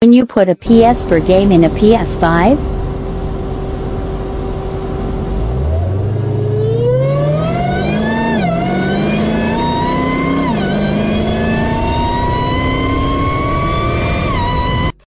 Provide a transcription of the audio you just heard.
Can you put a PS4 game in a PS5,